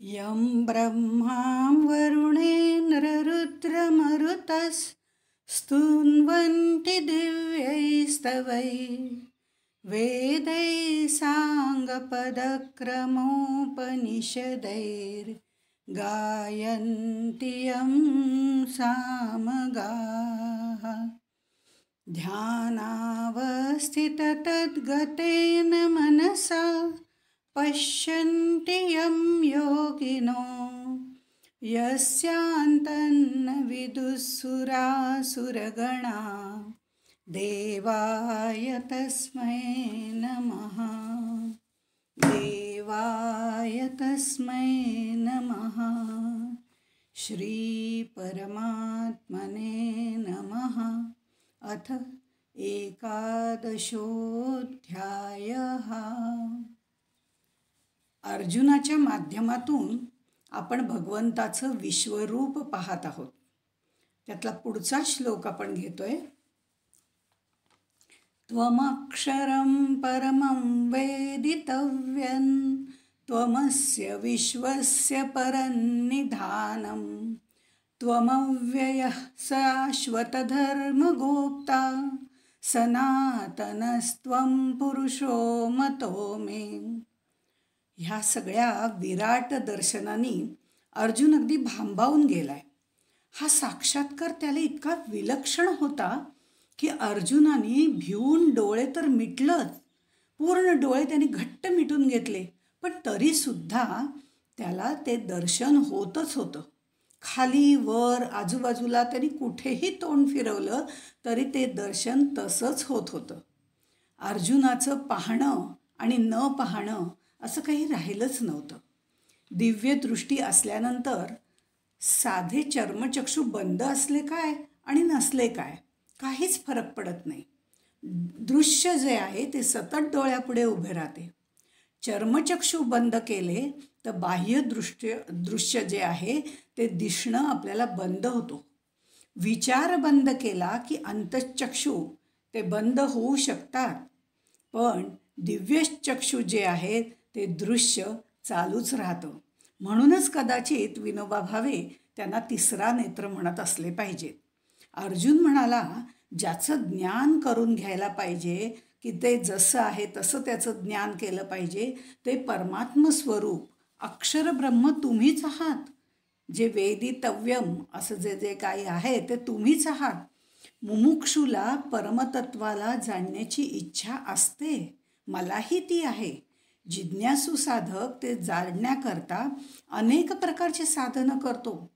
यं ब्रह्मां वरुणेन्द्ररुद्रमरुतस्तुन्वन्ति दिव्यैस्तवै वेदैः साङ्गपदक्रमोपनिषदैर्गायन्ति यं सामगाः। ध्यानावस्थिततद्गतेन मनसा पश्यन्ति यं योगिनो। यस्यान्तन्न विदुःसुरासुरगणा देवाय तस्मै नमः। देवाय तस्मै नमः। श्रीपरमात्मने नमः। अथ एकादशोऽध्यायः। अर्जुनाच्या माध्यमातून आपण भगवंताचं विश्वरूप पाहत आहोत. त्यातला पुढचा श्लोक आपण घेतोय. त्वमक्षरं परमं वेदितव्यं त्वमस्य विश्वस्य परन्निधानं त्वमव्ययः शाश्वतधर्मगोप्ता सनातनस्त्वं पुरुषो मतो मे। ह्या सगळ्या विराट दर्शनानी अर्जुन अगदी भांबावून गेलाय. हा साक्षात्कार त्याला इतका विलक्षण होता की अर्जुनाने भिवून डोळे तर मिटलंच पूर्ण डोळे त्याने घट्ट मिटून घेतले पण तरीसुद्धा त्याला ते दर्शन होतच होतं. खाली वर आजूबाजूला त्यांनी कुठेही तोंड फिरवलं तरी ते दर्शन तसंच होत होतं. अर्जुनाचं पाहणं आणि न पाहणं असं काही राहिलंच नव्हतं. दिव्यदृष्टी असल्यानंतर साधे चर्मचक्षू बंद असले काय आणि नसले काय काहीच फरक पडत नाही. दृश्य जे आहे ते सतत डोळ्यापुढे उभे राहते. चर्मचक्षू बंद केले तर बाह्य दृश्य दृश्य जे आहे ते दिसणं आपल्याला बंद होतो. विचार बंद केला की अंतचक्षू ते बंद होऊ शकतात. पण दिव्यचक्षू जे आहेत ते दृश्य चालूच राहतं. म्हणूनच कदाचित विनोबा भावे त्यांना तिसरा नेत्र म्हणत असले पाहिजेत. अर्जुन म्हणाला ज्याचं ज्ञान करून घ्यायला पाहिजे की ते जसं आहे तसं त्याचं ज्ञान केलं पाहिजे ते परमात्म स्वरूप अक्षरब्रह्म तुम्हीच आहात. जे वेदितव्यम असं जे जे काही आहे ते तुम्हीच आहात. मुमुक्षूला परमतत्वाला जाणण्याची इच्छा असते. मलाही ती आहे. जिज्ञासू साधक ते जाणण्याकरता अनेक प्रकारचे साधनं करतो.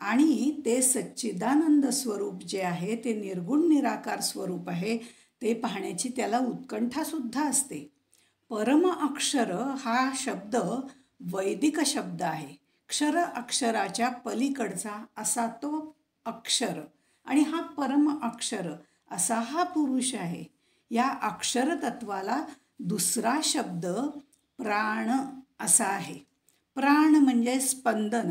आणि ते सच्चिदानंद स्वरूप जे आहे ते निर्गुण निराकार स्वरूप आहे ते पाहण्याची त्याला उत्कंठासुद्धा असते. परम अक्षर हा शब्द वैदिक शब्द आहे. क्षर अक्षराच्या पलीकडचा असा तो अक्षर आणि हा परम अक्षर असा हा पुरुष आहे. या अक्षरतत्वाला दुसरा शब्द प्राण असा आहे. प्राण म्हणजे स्पंदन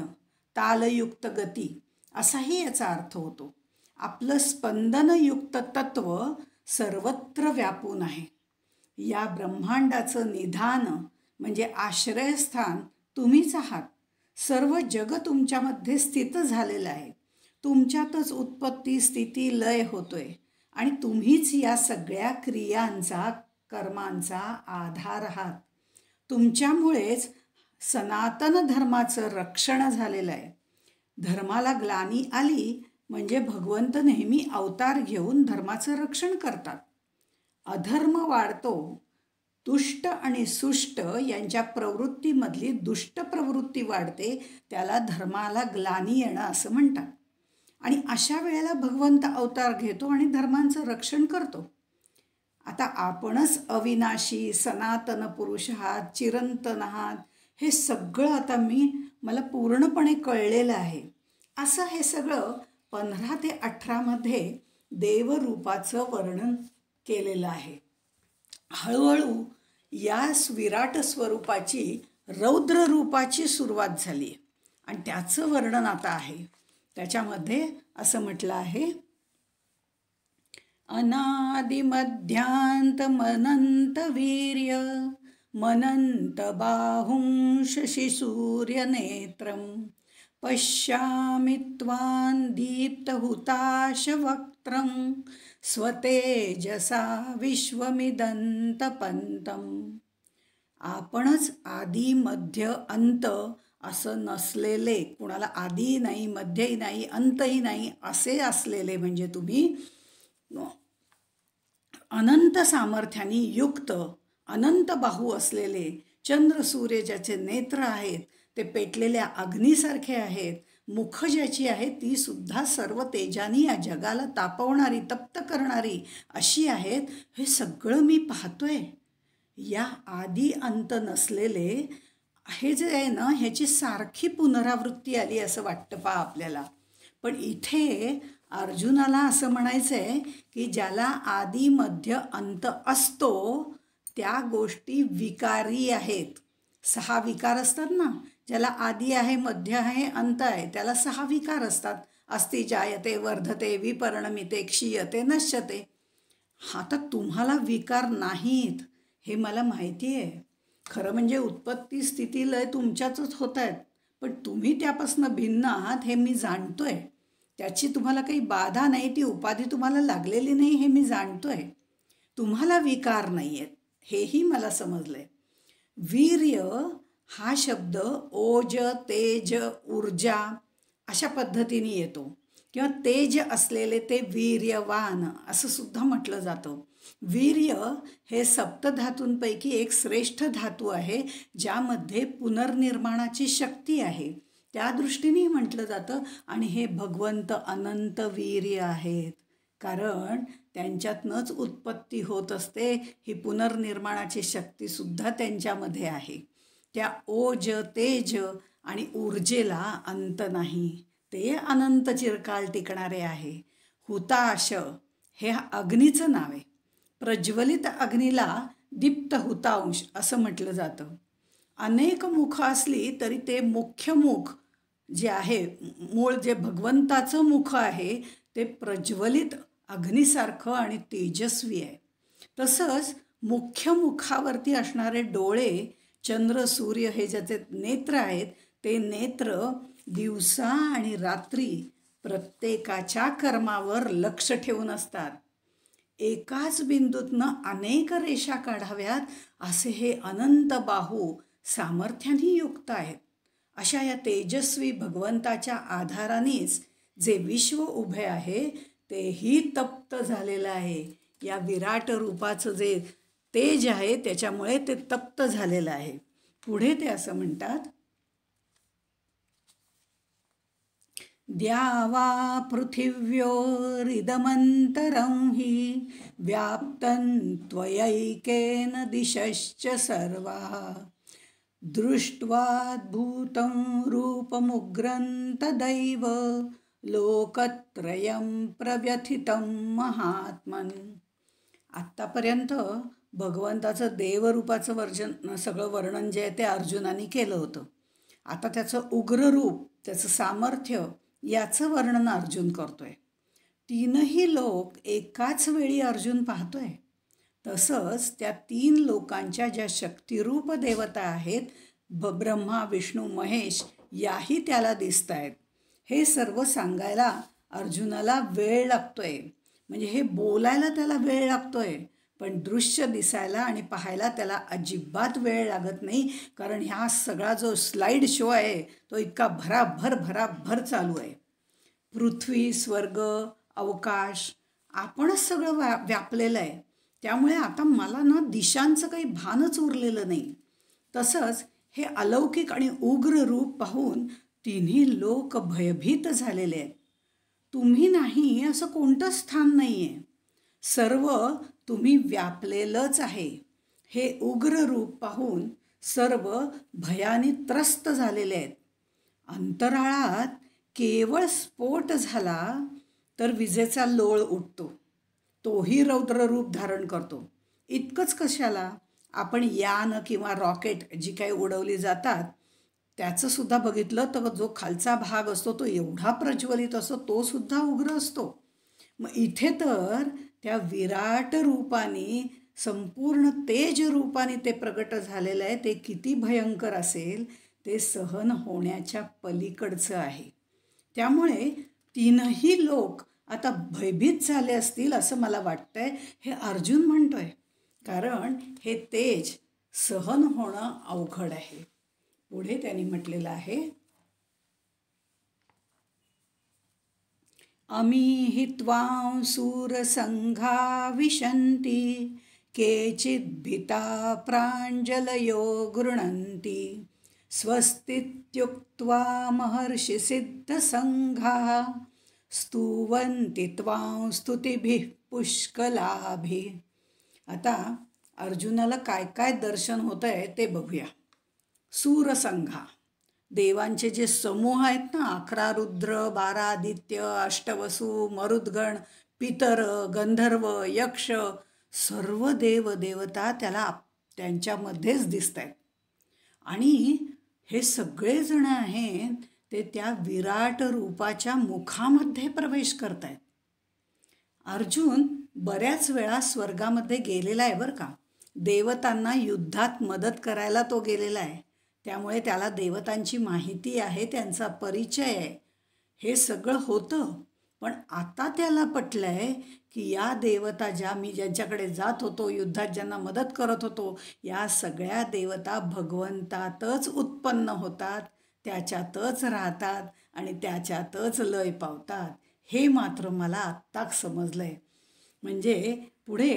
तालयुक्त गती असाही याचा अर्थ होतो. आपलं स्पंदनयुक्त तत्व सर्वत्र व्यापून आहे. या ब्रह्मांडाचं निधान म्हणजे आश्रयस्थान तुम्हीच आहात. सर्व जग तुमच्यामध्ये स्थित झालेलं आहे. तुमच्यातच उत्पत्ती स्थिती लय होतोय आणि तुम्हीच या सगळ्या क्रियांचा कर्मांचा आधार आहात. तुमच्यामुळेच सनातन धर्माचं रक्षण झालेलं आहे. धर्माला ग्लानी आली म्हणजे भगवंत नेहमी अवतार घेऊन धर्माचं रक्षण करतात. अधर्म वाढतो. दुष्ट आणि सुष्ट यांच्या प्रवृत्तीमधली दुष्ट प्रवृत्ती वाढते त्याला धर्माला ग्लानी येणं असं म्हणतात. आणि अशा वेळेला भगवंत अवतार घेतो आणि धर्मांचं रक्षण करतो. आता आपणच अविनाशी सनातन पुरुष आहात चिरंतन आहात हे सगळं आता मी मला पूर्णपणे कळलेलं आहे. असं हे सगळं पंधरा ते अठरामध्ये देवरूपाचं वर्णन केलेलं आहे. हळूहळू या विराट स्वरूपाची रौद्र रूपाची सुरुवात झाली आणि त्याचं वर्णन आता आहे. त्याच्यामध्ये असं म्हटलं आहे अनादिमध्यांतमनंतवीर्य मनन्तबाहुं शशिसूर्यनेत्रं पश्यामि त्वां दीप्तहुताशवक्त्रं स्वतेजसा विश्वमिदन्तपन्तम् आपणच आदी मध्य अंत असं नसलेले कुणाला आधी नाही मध्यही नाही अंतही नाही असे असलेले म्हणजे तुम्ही अनंत सामर्थ्याने युक्त अनंत बाहू असलेले चंद्र सूर्य ज्याचे नेत्र आहेत ते पेटलेल्या अग्नीसारखे आहेत मुख ज्याची आहे ती सुद्धा सर्व तेजानी या जगाला तापवणारी तप्त करणारी अशी आहेत हे सगळं मी पाहतोय. या आधी अंत नसलेले हे जे आहे ना ह्याची सारखी पुनरावृत्ती आली असं वाटतं पा आपल्याला. पण इथे अर्जुनाला असं म्हणायचं आहे की ज्याला आधी मध्य अंत असतो त्या गोष्टी विकारी आहेत. सहा विकार असतात ना? ज्याला आधी आहे मध्य आहे अंत आहे त्याला सहा विकार असतात. अस्ति जायते वर्धते विपरिणमिते क्षीयते नश्यते. हा तर तुम्हाला विकार नाहीत हे मला माहिती आहे खरं म्हणजे उत्पत्ती स्थिती लय तुमच्याच होत आहेत पण तुम्ही त्यापासून भिन्न आहात हे मी जाणतोय. त्याची तुम्हाला काही बाधा नाही ती उपाधी तुम्हाला लागलेली नाही हे मी जाणतो आहे तुम्हाला विकार नाही आहेत हेही मला समजलं आहे वीर्य हा शब्द ओज तेज ऊर्जा अशा पद्धतीने येतो. किंवा तेज असलेले ते वीर्यवान असं सुद्धा म्हटलं जातं. वीर्य हे सप्तधातूंपैकी एक श्रेष्ठ धातू आहे ज्यामध्ये पुनर्निर्माणाची शक्ती आहे. त्या दृष्टीने म्हटलं जातं. आणि हे भगवंत अनंत वीर्य आहेत. कारण त्यांच्यातनंच उत्पत्ती होत असते. ही पुनर्निर्माणाची शक्तीसुद्धा त्यांच्यामध्ये आहे. त्या ओज तेज आणि ऊर्जेला अंत नाही. ते अनंत चिरकाल टिकणारे आहे. हुताश हे अग्नीचं नाव आहे. प्रज्वलित अग्नीला दीप्त हुतांश असं म्हटलं जातं. अनेक मुख असली तरी ते मुख्य मुख जे आहे मूळ जे भगवंताचं मुख आहे ते प्रज्वलित अग्नीसारखं आणि तेजस्वी आहे. तसंच मुख्य मुखावरती असणारे डोळे चंद्र सूर्य हे ज्याचे नेत्र आहेत ते नेत्र दिवसा आणि रात्री प्रत्येकाच्या कर्मावर लक्ष ठेवून असतात. एकाच बिंदूतनं अनेक रेषा काढाव्यात असे हे अनंत बाहू सामर्थ्याने युक्त आहेत. अशा या तेजस्वी भगवंताच्या आधारानेच जे विश्व उभे आहे तेही तप्त झालेलं आहे. या विराट रूपाचं जे तेज आहे त्याच्यामुळे ते तप्त झालेलं आहे. पुढे ते असं म्हणतात द्यावा पृथिव्योरिदमन्तरं हि व्याप्तं त्वयैकेन दिशश्च सर्वा दृष्ट्वाद्भूतं रूपमुग्रन्तदैव लोकत्रयं प्रव्यथितं महात्मन। आत्तापर्यंत भगवंताचं देवरूपाचं वर्जन सगळं वर्णन जे आहे ते अर्जुनाने केलं होतं. आता त्याचं उग्र रूप त्याचं सामर्थ्य याचं वर्णन अर्जुन करतोय. तीनही लोक एकाच वेळी अर्जुन पाहतोय. तसंच त्या तीन लोकांच्या ज्या शक्तिरूप देवता आहेत ब ब्रह्मा विष्णू महेश याही त्याला दिसत आहेत हे सर्व सांगायला अर्जुनाला वेळ लागतोय. म्हणजे हे बोलायला त्याला वेळ लागतोय पण दृश्य दिसायला आणि पाहायला त्याला अजिबात वेळ लागत नाही कारण ह्या सगळा जो स्लाईड शो आहे तो इतका भराभर भराभर चालू आहे. पृथ्वी स्वर्ग अवकाश आपणच सगळं व्या व्यापलेलं आहे. त्यामुळे आता मला ना दिशांचं काही भानच उरलेलं नाही. तसंच हे अलौकिक आणि उग्र रूप पाहून तिन्ही लोक भयभीत झालेले आहेत. तुम्ही नाही असं कोणतं स्थान नाही आहे सर्व तुम्ही व्यापलेलंच आहे. हे उग्र रूप पाहून सर्व भयाने त्रस्त झालेले आहेत. अंतराळात केवळ स्फोट झाला तर विजेचा लोळ उठतो. तोही रौद्र रूप धारण करतो. इतकंच कशाला? आपण यान किंवा रॉकेट जी काही उडवली जातात त्याचं सुद्धा बघितलं तर जो खालचा भाग असतो तो एवढा प्रज्वलित असतो तो सुद्धा उग्र असतो. मग इथे तर त्या विराट रूपाने संपूर्ण तेज रूपाने ते प्रगट झालेलं आहे ते किती भयंकर असेल ते सहन होण्याच्या पलीकडचं आहे. त्यामुळे तीनही लोक आता भयभीत झाले असतील असं मला वाटतंय हे अर्जुन म्हणतोय. कारण हे तेज सहन होणं अवघड आहे. पुढे त्यांनी म्हटलेलं आहे अमी त्वां सूरसङ्घा विशन्ति केचिद्भिता प्राञ्जलयो गृह्णन्ति स्वस्तित्युक्त्वा महर्षिसिद्धसङ्घाः स्तुवंती त्वां स्तुतिभिः पुष्कलाभि. आता अर्जुनाला काय काय दर्शन होतं आहे ते बघूया. सूरसंघा. देवांचे जे समूह आहेत ना अकरा रुद्र बारा आदित्य अष्टवसू मरुद्गण पितर गंधर्व यक्ष सर्व देव देवता त्याला त्यांच्यामध्येच दिसत आहेत आणि हे सगळेजण आहेत ते त्या विराट रूपाच्या मुखामध्ये प्रवेश करत आहेत अर्जुन बऱ्याच वेळा स्वर्गामध्ये गेलेला आहे बरं का. देवतांना युद्धात मदत करायला तो गेलेला आहे. त्यामुळे त्याला देवतांची माहिती आहे त्यांचा परिचय आहे. हे सगळं होतं पण आता त्याला पटलं आहे की या देवता ज्या मी ज्यांच्याकडे जात होतो युद्धात ज्यांना मदत करत होतो या सगळ्या देवता भगवंतातच उत्पन्न होतात. त्याच्यातच राहतात आणि त्याच्यातच लय पावतात. हे मात्र मला आत्ताच समजलं आहे म्हणजे पुढे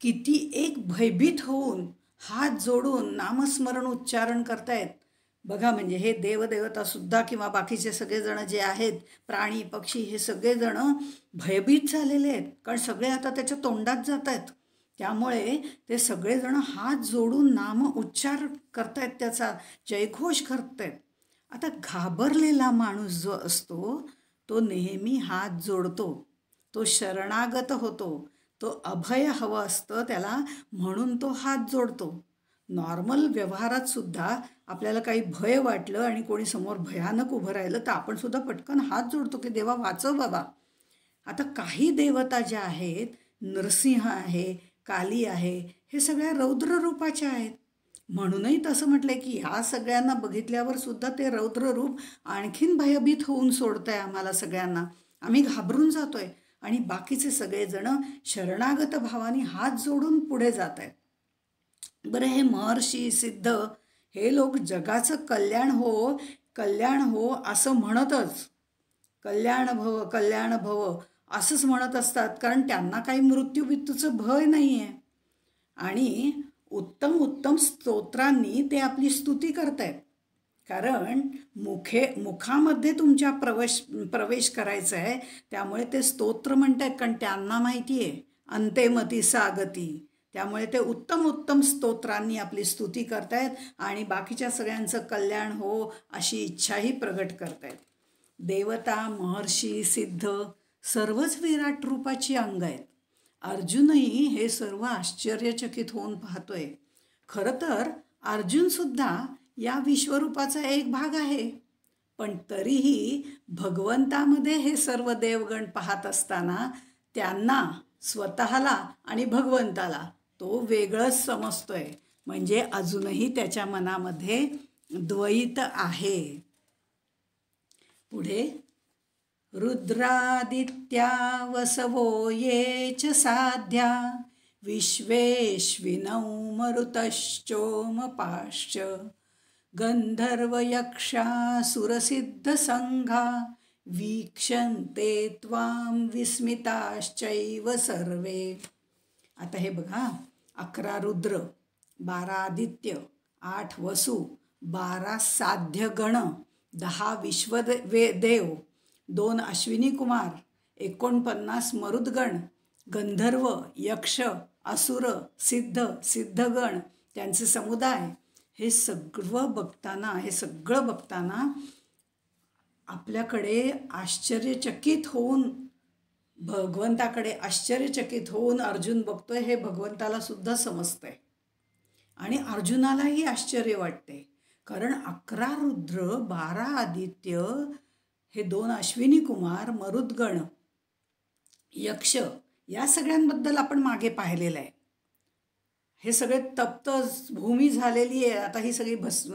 किती एक भयभीत होऊन हात जोडून नामस्मरण उच्चारण करतायत. बघा म्हणजे हे देवदेवतासुद्धा किंवा बाकीचे सगळेजण जे आहेत प्राणी पक्षी हे सगळेजण भयभीत झालेले आहेत. कारण सगळे आता त्याच्या तोंडात जात आहेत त्यामुळे ते सगळेजण हात जोडून नाम उच्चार करतायत त्याचा. जयघोष करतायत. आता घाबरलेला माणूस जो असतो तो नेहमी हात जोडतो. तो शरणागत होतो. तो अभय हवं असतं त्याला म्हणून तो हात जोडतो. नॉर्मल व्यवहारात सुद्धा आपल्याला काही भय वाटलं आणि कोणी समोर भयानक उभं राहिलं तर आपण सुद्धा पटकन हात जोडतो की देवा वाचव बाबा. आता काही देवता ज्या आहेत नरसिंह आहे काली आहे हे सगळ्या रौद्र रूपाच्या आहेत. म्हणूनही तसं म्हटलं की ह्या सगळ्यांना बघितल्यावर सुद्धा ते रौद्र रूप आणखीन भयभीत होऊन सोडतं आहे आम्हाला सगळ्यांना. आम्ही घाबरून जातो आहे आणि बाकीचे सगळेजण शरणागत भावाने हात जोडून पुढे जात आहेत बरं हे महर्षी सिद्ध हे लोक जगाचं कल्याण हो कल्याण हो असं म्हणतच. कल्याण भव कल्याण भव असंच म्हणत असतात कारण त्यांना काही मृत्यू बित्तूचं भय नाही आहे आणि उत्तम उत्तम स्तोत्रांनी ते आपली स्तुती करतायत. कारण मुखे मुखामध्ये तुमच्या प्रवेश प्रवेश करायचा आहे त्यामुळे ते स्तोत्र म्हणत आहेत कारण त्यांना माहिती आहे अंतेमती सागती. त्यामुळे ते उत्तम उत्तम स्तोत्रांनी आपली स्तुती करतायत आणि बाकीच्या सगळ्यांचं कल्याण हो अशी इच्छाही प्रगट करतायत. देवता महर्षी सिद्ध सर्वच विराट रूपाची अंग आहेत. अर्जुनही हे सर्व आश्चर्यचकित होऊन पाहतोय. खरं तर अर्जुनसुद्धा या विश्वरूपाचा एक भाग आहे. पण तरीही भगवंतामध्ये हे सर्व देवगण पाहत असताना त्यांना स्वतःला आणि भगवंताला तो वेगळंच समजतोय. म्हणजे अजूनही त्याच्या मनामध्ये द्वैत आहे. पुढे रुद्रादित्या वसवो ये च साध्या। विश्वेश्विनौ मरुतश्चोमपाश्च। गन्धर्वयक्षासुरसिद्धसङ्घा वीक्षन्ते त्वां विस्मिताश्चैव सर्वे। आता हे बघा अकरा रुद्र बारा आदित्य आठ वसु बारा साध्य गण दहा विश्वदेव वे देव दोन अश्विनी कुमार एकोणपन्नास मरुदगण गंधर्व यक्ष असुर सिद्ध सिद्धगण त्यांचे समुदाय. हे सगळं बघताना हे सगळं बघताना आपल्याकडे आश्चर्यचकित होऊन भगवंताकडे आश्चर्यचकित होऊन अर्जुन बघतोय हे भगवंताला सुद्धा समजतंय. आणि अर्जुनालाही आश्चर्य वाटते कारण अकरा रुद्र बारा आदित्य हे दोन अश्विनी कुमार मरुद्गण यक्ष या सगळ्यांबद्दल आपण मागे पाहिलेलं आहे. हे सगळे तप्त भूमी झालेली आहे. आता ही सगळी भस्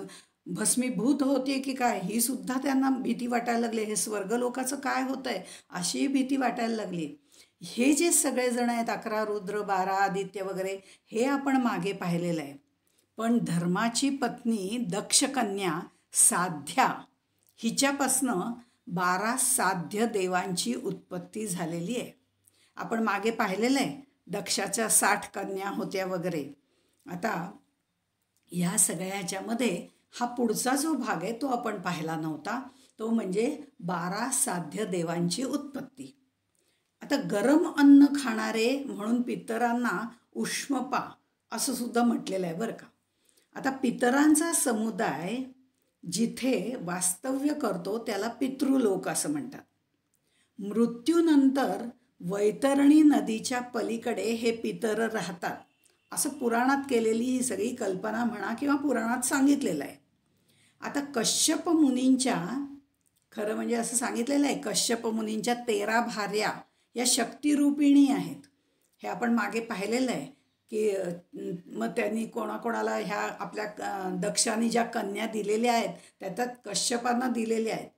भस्मीभूत होते की काय? ही सुद्धा त्यांना भीती वाटायला लागली. हे स्वर्गलोकाचं काय होतं आहे अशी भीती वाटायला लागली. हे जे सगळेजण आहेत अकरा रुद्र बारा आदित्य वगैरे हे आपण मागे पाहिलेलं आहे. पण धर्माची पत्नी दक्षकन्या साध्या हिच्यापासनं बारा साध्य देवांची उत्पत्ती झालेली आहे. आपण मागे पाहिलेलं आहे दक्षाच्या साठ कन्या होत्या वगैरे. आता ह्या सगळ्याच्यामध्ये हा पुढचा जो भाग आहे तो आपण पाहिला नव्हता. तो म्हणजे बारा साध्य देवांची उत्पत्ती. आता गरम अन्न खाणारे म्हणून पितरांना उष्मपा असं सुद्धा म्हटलेलं आहे बरं का. आता पितरांचा समुदाय जिथे वास्तव्य करतो त्याला पितृलोक असं म्हणतात. मृत्यूनंतर वैतरणी नदीच्या पलीकडे हे पितर राहतात. असं पुराणात केलेली ही सगळी कल्पना म्हणा किंवा पुराणात सांगितलेलं आहे. आता कश्यप मुनींच्या खरं म्हणजे असं सांगितलेलं आहे कश्यप मुनींच्या तेरा भार्या या शक्तिरूपिणी आहेत. हे आपण मागे पाहिलेलं आहे. की मग त्यांनी कोणाकोणाला ह्या आपल्या दक्षाने ज्या कन्या दिलेल्या आहेत त्याच्यात कश्यपांना दिलेल्या आहेत.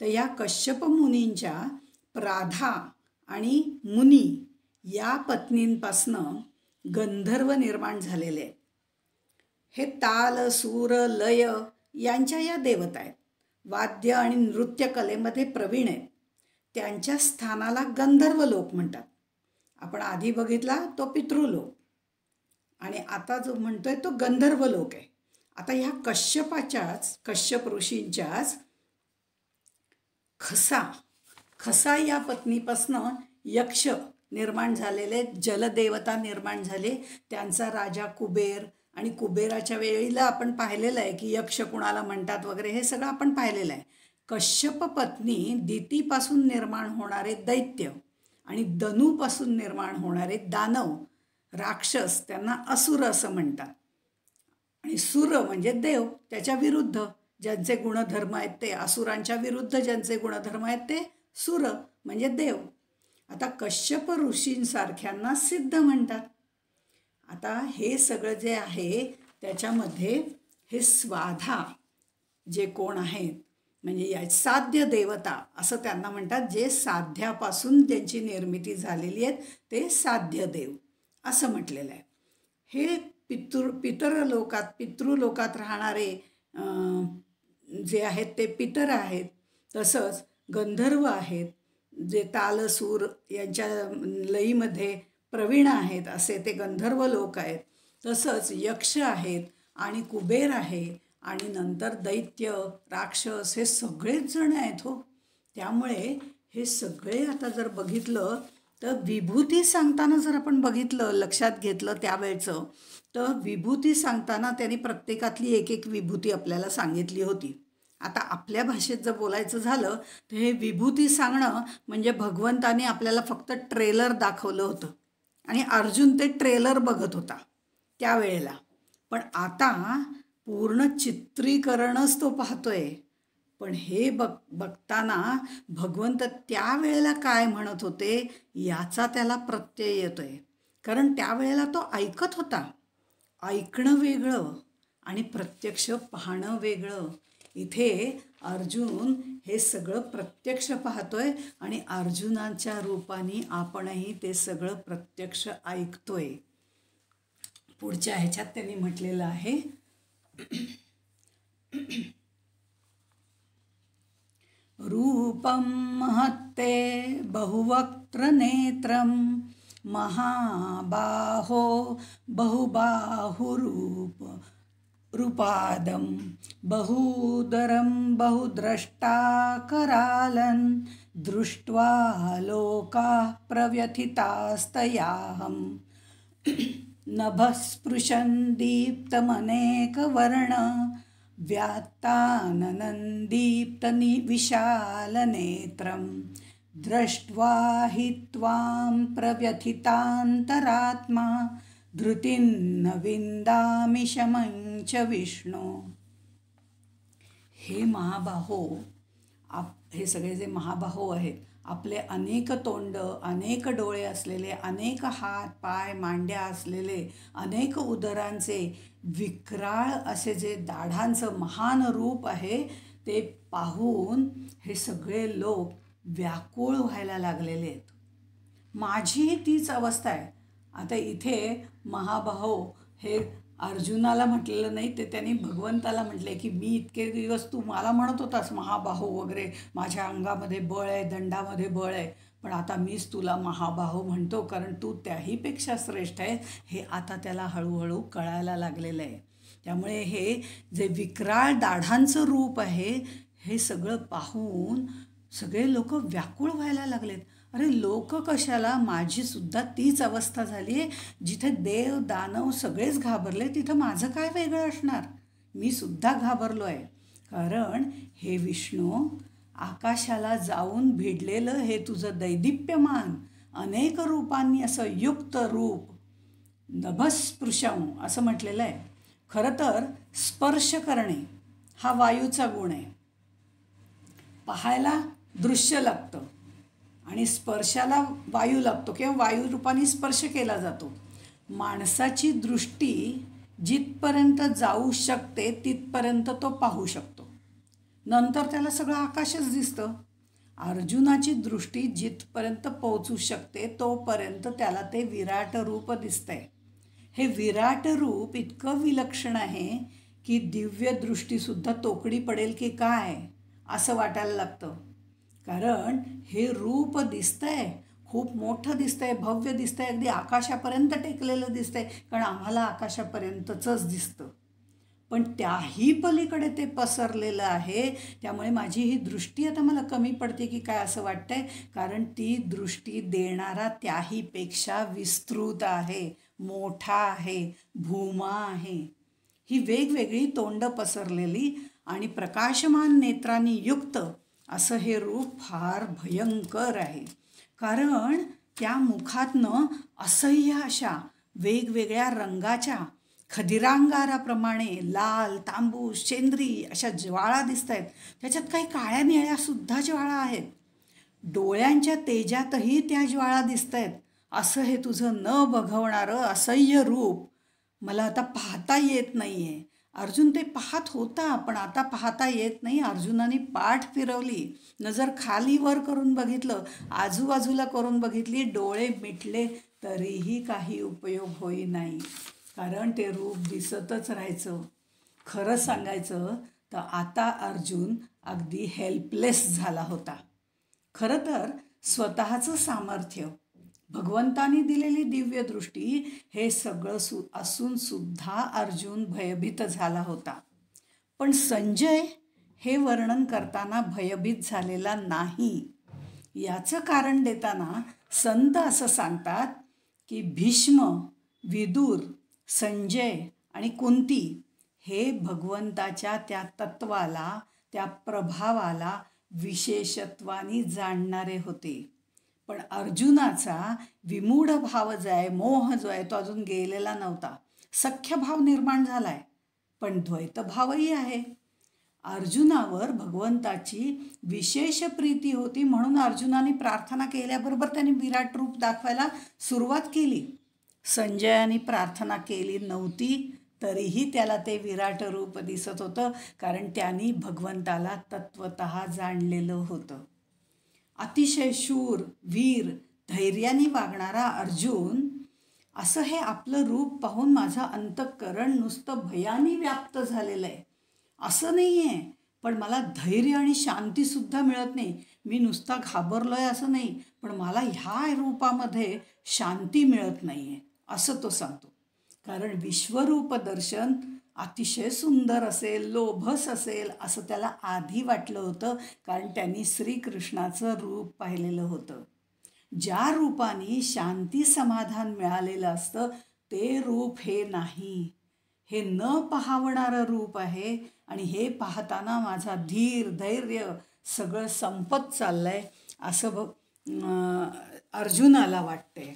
तर या कश्यप मुनींच्या प्राधा आणि मुनी या पत्नींपासनं गंधर्व निर्माण झालेले आहेत. हे ताल सूर लय यांच्या या देवता आहेत. वाद्य आणि नृत्यकलेमध्ये प्रवीण आहेत. त्यांच्या स्थानाला गंधर्व लोक म्हणतात. आपण आधी बघितला तो पितृलोक. आणि आता जो म्हणतोय तो गंधर्व लोक आहे. आता ह्या कश्यपाच्याच कश्यप ऋषींच्याच खसा खसा या पत्नीपासनं यक्ष निर्माण झालेले जलदेवता निर्माण झाले. त्यांचा राजा कुबेर आणि कुबेराच्या वेळीला आपण पाहिलेलं आहे की यक्ष कुणाला म्हणतात वगैरे हे सगळं आपण पाहिलेलं आहे. कश्यप पत्नी दितीपासून निर्माण होणारे दैत्य आणि दनूपासून निर्माण होणारे दानव राक्षस त्यांना असुर असं म्हणतात. आणि सुर म्हणजे देव त्याच्या विरुद्ध. ज्यांचे गुणधर्म आहेत ते असुरांच्या विरुद्ध ज्यांचे गुणधर्म आहेत ते सुर म्हणजे देव. आता कश्यप ऋषींसारख्यांना सिद्ध म्हणतात. आता हे सगळं जे आहे त्याच्यामध्ये हे स्वाधा जे कोण आहेत म्हणजे या साध्य देवता असं त्यांना म्हणतात. जे साध्यापासून ज्यांची निर्मिती झालेली आहेत ते साध्य देव. असं म्हटलेलं आहे. हे पितृ पितर लोकात पितृलोकात राहणारे जे आहेत ते पितर आहेत. तसंच गंधर्व आहेत जे तालसूर यांच्या लईमध्ये प्रवीण आहेत असे ते गंधर्व लोक आहेत. तसंच यक्ष आहेत आणि कुबेर आहे आणि नंतर दैत्य राक्षस हे सगळेच जण आहेत हो. त्यामुळे हे सगळे आता जर बघितलं तर विभूती सांगताना जर आपण बघितलं लक्षात घेतलं त्यावेळचं तर विभूती सांगताना त्यांनी प्रत्येकातली एक एक विभूती आपल्याला सांगितली होती. आता आपल्या भाषेत जर बोलायचं झालं तर हे विभूती सांगणं म्हणजे भगवंताने आपल्याला फक्त ट्रेलर दाखवलं होतं. आणि अर्जुन ते ट्रेलर बघत होता त्यावेळेला. पण आता पूर्ण चित्रीकरणच तो पाहतोय. पण हे बघ बघताना भगवंत त्यावेळेला काय म्हणत होते याचा त्याला प्रत्यय येतो आहे कारण त्यावेळेला तो ऐकत होता. ऐकणं वेगळं आणि प्रत्यक्ष पाहणं वेगळं. इथे अर्जुन हे सगळं प्रत्यक्ष पाहतोय आणि अर्जुनाच्या रूपाने आपणही ते सगळं प्रत्यक्ष ऐकतोय. पुढच्या ह्याच्यात त्यांनी म्हटलेलं आहे. रूपं महत्ते बहुवक्त्रनेत्रं महाबाहो बहुबाहुरूप रूपादं बहुदरं बहुद्रष्टाकरालन् दृष्ट्वा लोकाः प्रव्यथितास्तयाहं। नभस्पृशन् दीप्तमनेकवर्ण व्यात्ताननन्दीप्तनि विशालनेत्रं दृष्ट्वा हि त्वां प्रव्यथितान्तरात्मा धृतिन्न विन्दामि शमं च विष्णू। हे महाबाहो आप हे सगळे जे महाबाहो आहेत आपले अनेक तोंड अनेक डोळे असलेले अनेक हात पाय मांड्या असलेले अनेक उदरांचे विक्राळ असे जे दाढांचं महान रूप आहे ते पाहून हे सगळे लोक व्याकुळ व्हायला लागलेले आहेत. माझीही तीच अवस्था आहे. आता इथे महाभाऊ हे अर्जुनाला म्हटलेलं नाही ते त्यांनी भगवंताला म्हटले की मी इतके दिवस तू मला म्हणत होतास महाबाहू वगैरे माझ्या अंगामध्ये बळ आहे दंडामध्ये बळ आहे पण आता मीच तुला महाबाहू म्हणतो कारण तू त्याहीपेक्षा श्रेष्ठ आहे हे आता त्याला हळूहळू कळायला लागलेलं आहे. त्यामुळे हे जे विक्राळ दाढांचं रूप आहे हे सगळं पाहून सगळे लोक व्याकुळ व्हायला लागलेत. अरे लोक कशाला? माझी सुद्धा तीच अवस्था झाली. आहे जिथे देव दानव सगळेच घाबरले तिथं माझं काय वेगळं असणार? मी सुद्धा घाबरलो आहे कारण हे विष्णू आकाशाला जाऊन भिडलेलं हे तुझं दैदिप्यमान. अनेक रूपांनी असं युक्त रूप. नभस्पृशम असं म्हटलेलं आहे. खरं तर स्पर्श करणे हा वायूचा गुण आहे. पाहायला दृश्य लागतं. आणि स्पर्शाला वायू लागतो किंवा वायू रूपाने स्पर्श केला जातो. माणसाची दृष्टी जिथपर्यंत जाऊ शकते तिथपर्यंत तो पाहू शकतो. नंतर त्याला सगळं आकाशच दिसतं. अर्जुनाची दृष्टी जिथपर्यंत पोहोचू शकते तोपर्यंत त्याला ते विराट रूप दिसतंय. हे विराट रूप इतकं विलक्षण आहे की दिव्य दृष्टीसुद्धा तोकडी पडेल की काय असं वाटायला लागतं. कारण हे रूप दिसतंय खूप मोठं दिसतंय भव्य दिसतंय अगदी आकाशापर्यंत टेकलेलं दिसतंय कारण आम्हाला आकाशापर्यंतचंच दिसतं. पण त्याही पलीकडे ते पसरलेलं आहे त्यामुळे माझी ही दृष्टी आता मला कमी पडते की काय असं वाटतंय कारण ती दृष्टी देणारा त्याहीपेक्षा विस्तृत आहे मोठा आहे भूमा आहे. ही वेगवेगळी तोंड पसरलेली आणि प्रकाशमान नेत्रांनी युक्त असं हे रूप फार भयंकर आहे. कारण त्या मुखातनं असह्य अशा वेगवेगळ्या रंगाच्या खदिरांगाराप्रमाणे लाल तांबूस शेंद्री अशा ज्वाळा दिसत आहेत त्याच्यात काही काळ्या निळ्यासुद्धा ज्वाळा आहेत. डोळ्यांच्या तेजातही त्या ज्वाळा दिसत आहेत असं हे तुझं न बघवणारं असह्य रूप मला आता पाहता येत नाही आहे अर्जुन ते पाहत होता पण आता पाहता येत नाही. अर्जुनाने पाठ फिरवली. नजर खाली वर करून बघितलं. आजूबाजूला करून बघितली. डोळे मिटले तरीही काही उपयोग होई नाही. कारण ते रूप दिसतच राहायचं. खरं सांगायचं तर आता अर्जुन अगदी हेल्पलेस झाला होता. खरं तर स्वतःचं सामर्थ्य भगवंतानी दिलेली दिव्य दृष्टी हे सगळं सु असून सुद्धा अर्जुन भयभीत झाला होता. पण संजय हे वर्णन करताना भयभीत झालेला नाही. याचं कारण देताना संत असं सांगतात की भीष्म विदूर संजय आणि कुंती हे भगवंताच्या त्या तत्वाला त्या प्रभावाला विशेषत्वानी जाणणारे होते. पण अर्जुनाचा विमूढ भाव जो आहे मोह जो आहे तो अजून गेलेला नव्हता. सख्य भाव निर्माण झाला आहे पण द्वैतभावही आहे. अर्जुनावर भगवंताची विशेष प्रीती होती म्हणून अर्जुनाने प्रार्थना केल्याबरोबर त्याने विराट रूप दाखवायला सुरुवात केली. संजयाने प्रार्थना केली नव्हती तरीही त्याला ते विराट रूप दिसत होतं कारण त्यांनी भगवंताला तत्वत जाणलेलं होतं. अतिशय शूर वीर धैर्याने वागणारा अर्जुन असं हे आपलं रूप पाहून माझं अंतःकरण नुसतं भयाने व्याप्त झालेलं आहे. असं नाही आहे पण मला धैर्य आणि शांतीसुद्धा मिळत नाही. मी नुसता घाबरलो आहे असं नाही पण मला ह्या रूपामध्ये शांती मिळत नाही आहे असं तो सांगतो. कारण विश्वरूप दर्शन अतिशय सुंदर असेल लोभस असेल असं त्याला आधी वाटलं होतं कारण त्यांनी श्रीकृष्णाचं रूप पाहिलेलं होतं. ज्या रूपाने शांती समाधान मिळालेलं असतं ते रूप हे नाही. हे न पाहावणारं रूप आहे आणि हे पाहताना माझा धीर धैर्य सगळं संपत चाललंय असं बघ अर्जुनाला वाटते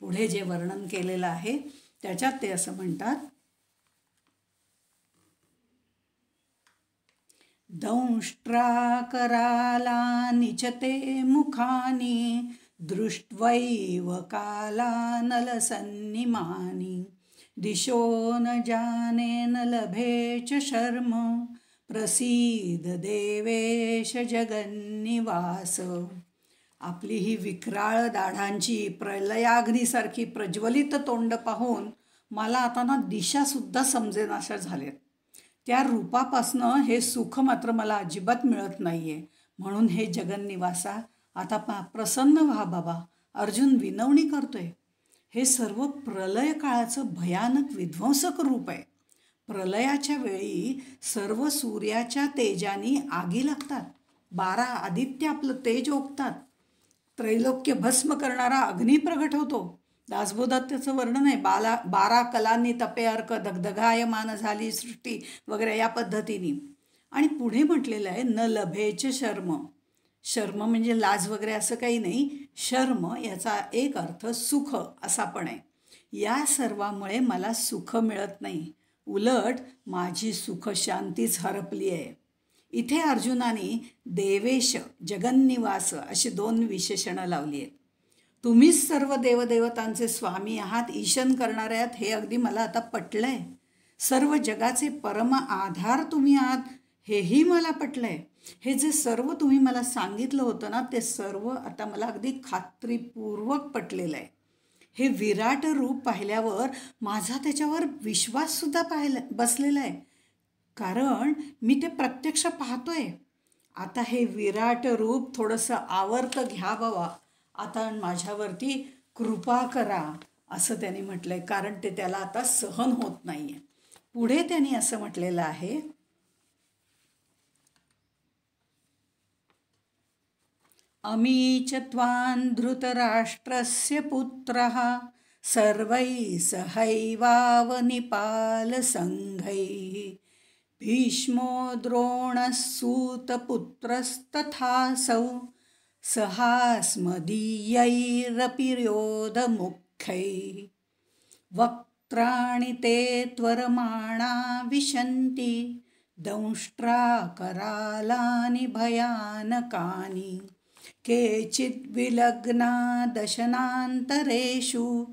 पुढे जे वर्णन केलेलं आहे त्याच्यात ते असं म्हणतात दंष्ट्राकराला निचते मुखानी दृष्ट्वैव कालानलसन्निमानि दिशो न जाने न लभे च शर्म प्रसीद देवेश जगन्निवास. आपली ही विक्राळ दाढांची प्रलयाग्नीसारखी प्रज्वलित तोंड पाहून मला आता ना दिशासुद्धा समजेनाशा झाल्यात त्या रूपापासनं हे सुख मात्र मला अजिबात मिळत नाही आहे म्हणून हे जगन्निवासा आता पा प्रसन्न व्हा बाबा. अर्जुन विनवणी करतोय. हे सर्व प्रलय काळाचं भयानक विध्वंसक रूप आहे. प्रलयाच्या वेळी सर्व सूर्याच्या तेजाने आगी लागतात. बारा आदित्य आपलं तेज ओकतात त्रैलोक्य भस्म करणारा अग्नी प्रगट होतो. दासबोधात वर्णन आहे. बाला बारा कलांनी तपे अर्क दगदगायमान झाली सृष्टी वगैरे या पद्धतीने. आणि पुढे म्हटलेलं आहे न लभेच शर्म. शर्म म्हणजे लाज वगैरे असं काही नाही. शर्म याचा एक अर्थ सुख असा पण आहे. या सर्वामुळे मला सुख मिळत नाही. उलट माझी सुख शांतीच हरपली आहे. इथे अर्जुनाने देवेश जगन्निवास अशी दोन विशेषणं लावली आहेत. तुम्हीच सर्व देवदेवतांचे स्वामी आहात ईशन करणारे आहात हे अगदी मला आता पटलं आहे सर्व जगाचे परम आधार तुम्ही आहात हेही मला पटलं आहे हे जे सर्व तुम्ही मला सांगितलं होतं ना ते सर्व आता मला अगदी खात्रीपूर्वक पटलेलं आहे. हे विराट रूप पाहिल्यावर माझा त्याच्यावर विश्वाससुद्धा पाहिला बसलेला आहे. कारण मी ते प्रत्यक्ष पाहतोय. आता हे विराट रूप थोडंसं आवर्त घ्या बाबा. आता माझ्यावरती कृपा करा असं त्यांनी म्हटलंय. कारण ते त्याला आता सहन होत नाही आहे पुढे त्यांनी असं म्हटलेलं आहे अमी च त्वान् धृतराष्ट्रस्य पुत्रः सर्वैः सहैवावनिपालसङ्घैः भीष्मो द्रोणः सूतपुत्रस्तथासौ। सहास्मदीयैरपि योधमुखैः वक्त्राणि ते त्वरमाणा विशन्ति दंष्ट्राकरालानि भयानकानि। केचिद्विलग्ना दशनान्तरेषु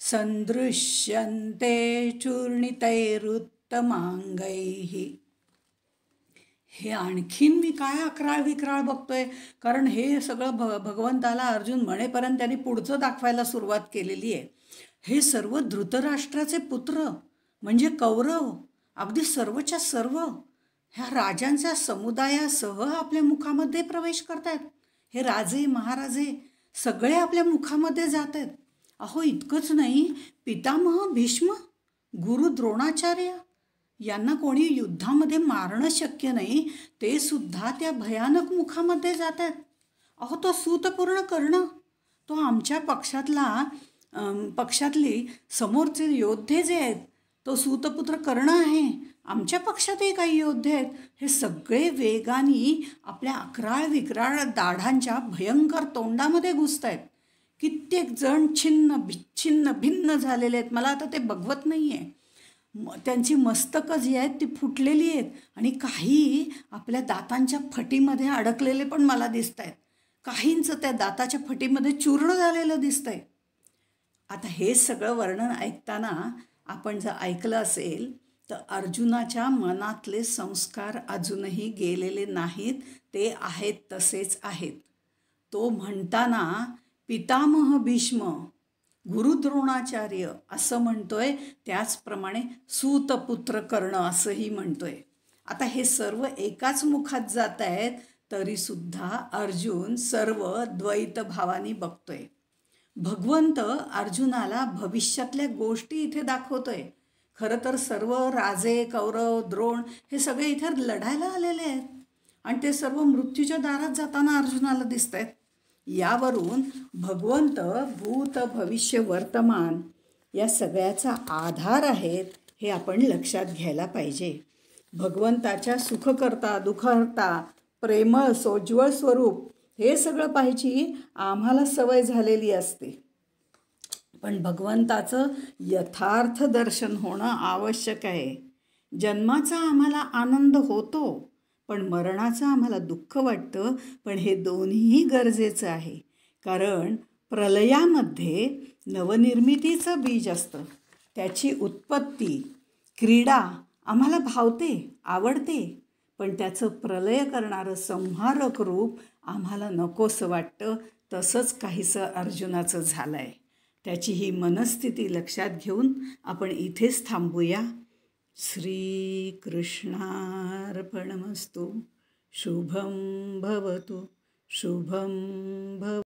सन्दृश्यन्ते चूर्णितैरुत्तमाङ्गैः हे आणखीन मी काय अकराळ विक्राळ बघतोय? कारण हे सगळं भ भगवंताला अर्जुन म्हणेपर्यंत त्यांनी पुढचं दाखवायला सुरुवात केलेली आहे. हे सर्व धृतराष्ट्राचे पुत्र म्हणजे कौरव अगदी सर्वच्या सर्व ह्या राजांच्या समुदायासह आपल्या मुखामध्ये प्रवेश करतायत. हे राजे महाराजे सगळे आपल्या मुखामध्ये जात आहेत अहो इतकंच नाही पितामह भीष्म गुरु द्रोणाचार्य यांना कोणी युद्धामध्ये मारणं शक्य नाही ते सुद्धा त्या भयानक मुखामध्ये जात आहेत अहो तो सूतपूर्ण करणं. तो आमच्या पक्षातला पक्षातली समोरचे योद्धे जे आहेत तो सूतपुत्र कर्ण आहे. आमच्या पक्षातही काही योद्धे आहेत. हे सगळे वेगाने आपल्या अकराळ विक्राळ दाढांच्या भयंकर तोंडामध्ये घुसत आहेत कित्येक जण छिन्न भिच्छिन्न भिन्न झालेले आहेत. मला आता ते बघवत नाही आहे त्यांची मस्तकं जी आहेत ती फुटलेली आहेत. आणि काही आपल्या दातांच्या फटीमध्ये अडकलेले पण मला दिसत आहेत काहींचं त्या दाताच्या फटीमध्ये चूर्ण झालेलं दिसतंय. आता हे सगळं वर्णन ऐकताना आपण जर ऐकलं असेल तर अर्जुनाच्या मनातले संस्कार अजूनही गेलेले नाहीत. ते आहेत तसेच आहेत. तो म्हणताना पितामह भीष्म गुरुद्रोणाचार्य असं म्हणतोय त्याचप्रमाणे सूतपुत्र कर्ण असंही म्हणतोय. आता हे सर्व एकाच मुखात जात आहेत तरीसुद्धा अर्जुन सर्व द्वैत भावानी बघतोय. भगवंत अर्जुनाला भविष्यातल्या गोष्टी इथे दाखवतोय. खरं तर सर्व राजे कौरव द्रोण हे सगळे इथे लढायला आलेले आहेत. आणि ते सर्व मृत्यूच्या दारात जाताना अर्जुनाला दिसत आहेत यावरून भगवंत भूत भविष्य वर्तमान या सगळ्याचा आधार आहेत हे आपण लक्षात घ्यायला पाहिजे. भगवंताच्या सुखकर्ता दुःखहर्ता प्रेमळ सोज्वळ स्वरूप हे सगळं पाहिजे आम्हाला सवय झालेली असते. पण भगवंताचं यथार्थ दर्शन होणं आवश्यक आहे. जन्माचा आम्हाला आनंद होतो. पण मरणाचं आम्हाला दुःख वाटतं पण हे दोन्हीही गरजेचं आहे. कारण प्रलयामध्ये नवनिर्मितीचं बीज असतं. त्याची उत्पत्ती क्रीडा आम्हाला भावते आवडते पण त्याचं प्रलय करणारं संहारक रूप आम्हाला नकोसं वाटतं तसंच काहीसं अर्जुनाचं झालं आहे त्याची ही मनस्थिती लक्षात घेऊन आपण इथेच थांबूया. श्रीकृष्णार्पणमस्तु। शुभं भवतु। शुभं भव